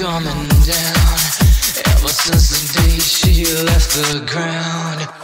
coming down. Ever since the day she left the ground.